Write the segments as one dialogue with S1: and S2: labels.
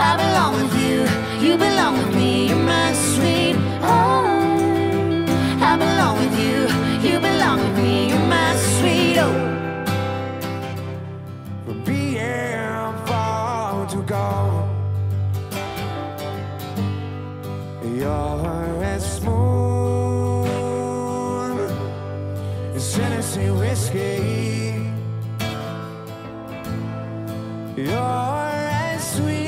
S1: I belong with you, you belong with me, you're my sweet home. I belong with you, you belong with me, you're my sweet home.
S2: For being far to go, you're as smooth as Tennessee whiskey. You're as
S1: sweet.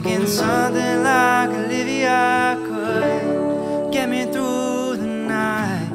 S3: Thinking something like Olivia could get me through the night.